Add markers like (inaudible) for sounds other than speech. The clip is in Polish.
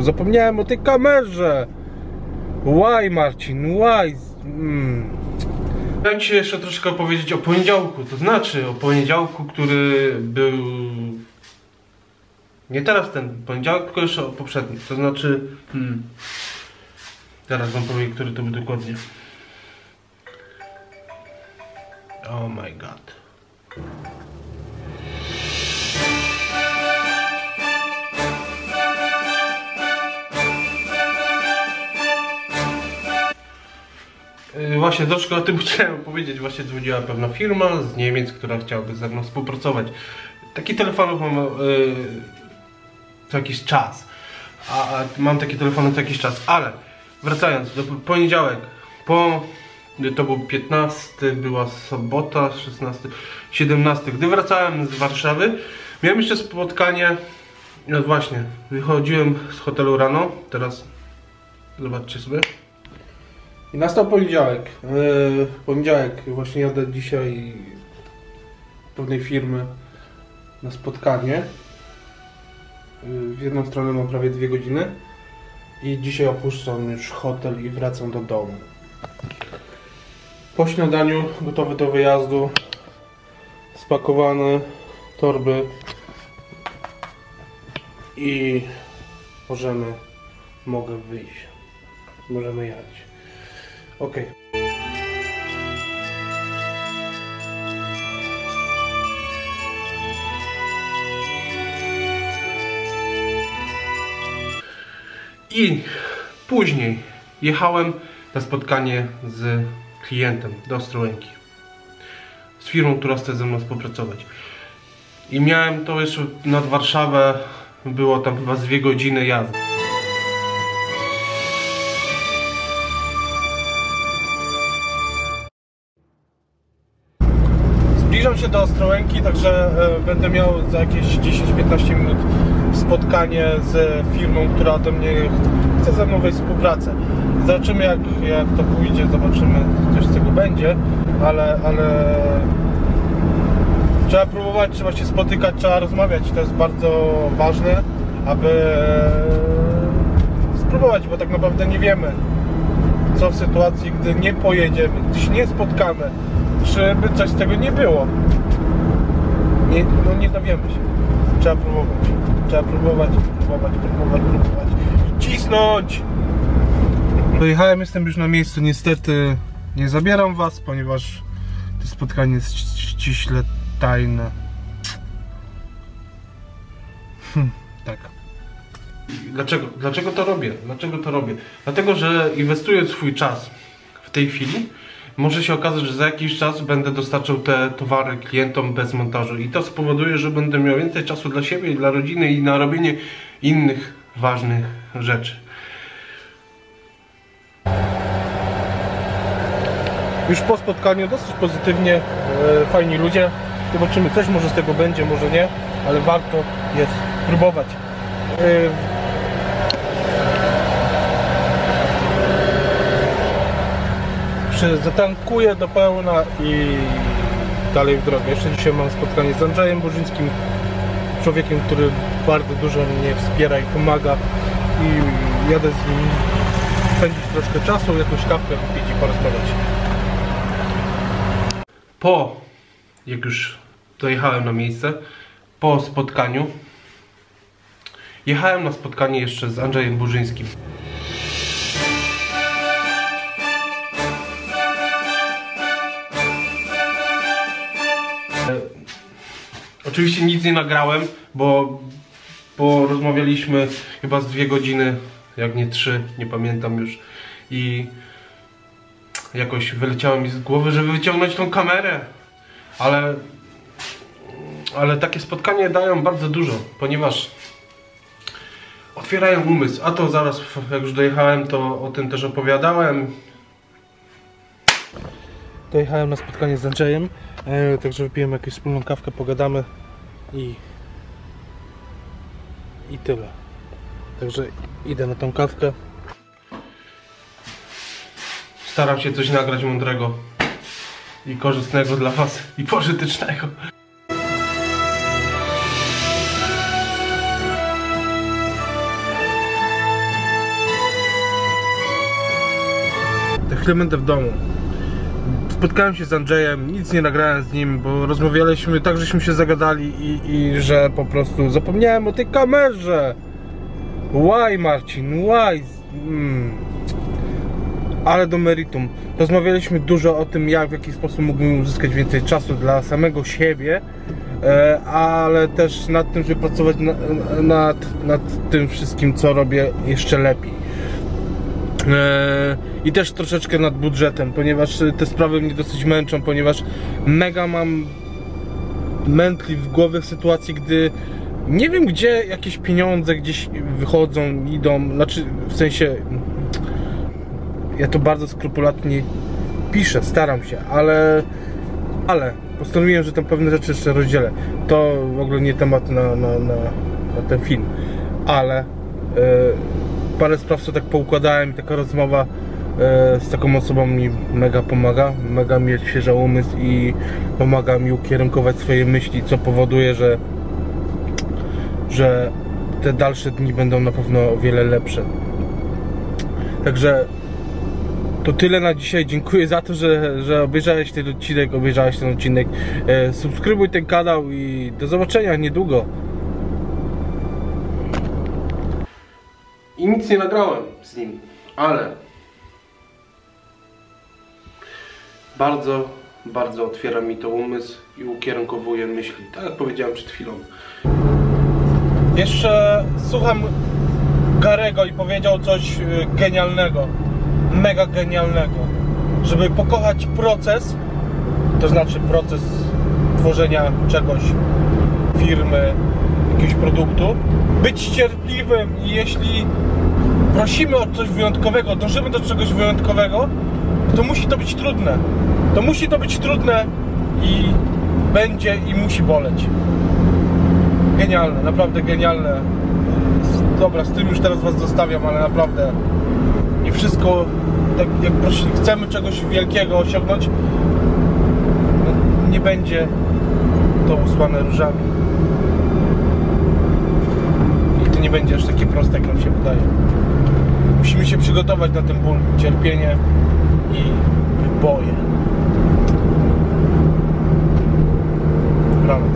Zapomniałem o tej kamerze. Why, Marcin, why? Mm. Chciałem Ci jeszcze troszkę opowiedzieć o poniedziałku, to znaczy o poniedziałku, który był... Nie teraz ten poniedziałek, tylko jeszcze poprzedni, to znaczy... Hmm. Teraz Wam powiem, który to był dokładnie. Oh my god. Właśnie troszkę o tym (laughs) chciałem powiedzieć. Właśnie dzwoniła pewna firma z Niemiec, która chciałaby ze mną współpracować. Taki telefonów mam yy, co jakiś czas. A, a mam takie telefony co jakiś czas, ale wracając do poniedziałek, po to był 15, była sobota, 16, 17. Gdy wracałem z Warszawy, miałem jeszcze spotkanie. No właśnie, wychodziłem z hotelu rano. Teraz zobaczcie sobie. I nastał poniedziałek. Yy, poniedziałek, właśnie jadę dzisiaj pewnej firmy na spotkanie. Yy, w jedną stronę mam prawie dwie godziny. I dzisiaj opuszczam już hotel i wracam do domu. Po śniadaniu gotowy do wyjazdu. Spakowane torby. I możemy, mogę wyjść. Możemy jechać. Okej. I później jechałem na spotkanie z klientem do Ostrołęki. Z firmą, która chce ze mną współpracować. I miałem to jeszcze nad Warszawę, było tam chyba dwie godziny jazdy. Się do Ostrołęki, także e, będę miał za jakieś 10-15 minut spotkanie z firmą, która do mnie ch- chce ze mną wejść współpracę. Zobaczymy jak, jak to pójdzie, zobaczymy coś z tego będzie, ale, ale trzeba próbować, trzeba się spotykać, trzeba rozmawiać, to jest bardzo ważne, aby e, spróbować, bo tak naprawdę nie wiemy co w sytuacji, gdy nie pojedziemy, gdy się nie spotkamy, czy by coś z tego nie było. Nie, no nie dowiemy się. Trzeba próbować. Trzeba próbować, próbować, próbować, próbować. I cisnąć! Dojechałem, jestem już na miejscu. Niestety nie zabieram Was, ponieważ to spotkanie jest ści- ściśle tajne. Hm, tak. Dlaczego? Dlaczego to robię? Dlaczego to robię? Dlatego, że inwestując swój czas w tej chwili, może się okazać, że za jakiś czas będę dostarczał te towary klientom bez montażu i to spowoduje, że będę miał więcej czasu dla siebie dla rodziny i na robienie innych ważnych rzeczy. Już po spotkaniu dosyć pozytywnie, e, fajni ludzie. Zobaczymy, coś może z tego będzie, może nie, ale warto jest próbować. Przy- zatankuję do pełna i dalej w drogę. Jeszcze dzisiaj mam spotkanie z Andrzejem Burzyńskim, człowiekiem, który bardzo dużo mnie wspiera i pomaga i jadę z nim spędzić troszkę czasu, jakąś kawkę wypić i porozmawiać. Po, jak już dojechałem na miejsce, po spotkaniu, jechałem na spotkanie jeszcze z Andrzejem Burzyńskim. Oczywiście nic nie nagrałem, bo, bo rozmawialiśmy chyba z dwie godziny, jak nie trzy, nie pamiętam już. I jakoś wyleciało mi z głowy, żeby wyciągnąć tą kamerę. Ale, ale takie spotkania dają bardzo dużo, ponieważ otwierają umysł. A to zaraz, jak już dojechałem, to o tym też opowiadałem. Dojechałem na spotkanie z Andrzejem, E, także wypijemy jakąś wspólną kawkę, pogadamy i, i tyle. Także idę na tą kawkę. Staram się coś nagrać mądrego i korzystnego dla Was i pożytecznego. Tyle będę w domu. Spotkałem się z Andrzejem, nic nie nagrałem z nim, bo rozmawialiśmy tak, żeśmy się zagadali i, i że po prostu zapomniałem o tej kamerze. Why Marcin, why? Mm. Ale do meritum. Rozmawialiśmy dużo o tym, jak w jaki sposób mógłbym uzyskać więcej czasu dla samego siebie, e, ale też nad tym, żeby pracować na, nad, nad tym wszystkim, co robię jeszcze lepiej. E, I też troszeczkę nad budżetem, ponieważ te sprawy mnie dosyć męczą, ponieważ mega mam mętli w głowie w sytuacji, gdy nie wiem gdzie jakieś pieniądze gdzieś wychodzą, idą, znaczy w sensie ja to bardzo skrupulatnie piszę, staram się, ale ale postanowiłem, że tam pewne rzeczy jeszcze rozdzielę. To w ogóle nie temat na, na, na, na ten film, ale e, parę spraw sobie tak poukładałem i taka rozmowa e, z taką osobą mi mega pomaga, mega mi odświeża umysł i pomaga mi ukierunkować swoje myśli, co powoduje, że że te dalsze dni będą na pewno o wiele lepsze. Także to tyle na dzisiaj. Dziękuję za to, że, że obejrzałeś ten odcinek, obejrzałeś ten odcinek. E, subskrybuj ten kanał i do zobaczenia niedługo. I nic nie nagrałem z nim, ale bardzo, bardzo otwiera mi to umysł i ukierunkowuje myśli. Tak jak powiedziałem przed chwilą. Jeszcze słucham Garego i powiedział coś y, genialnego, mega genialnego. Żeby pokochać proces, to znaczy proces tworzenia czegoś, firmy, jakiegoś produktu, być cierpliwym i jeśli prosimy o coś wyjątkowego, dążymy do czegoś wyjątkowego, to musi to być trudne. To musi to być trudne i będzie i musi boleć. Genialne, naprawdę genialne. Dobra, z tym już teraz Was zostawiam, ale naprawdę nie wszystko, tak jak chcemy czegoś wielkiego osiągnąć, no, nie będzie to usłane różami. I to nie będzie aż takie proste, jak nam się wydaje. Musimy się przygotować na ten ból, cierpienie i wyboje. Dobranoc.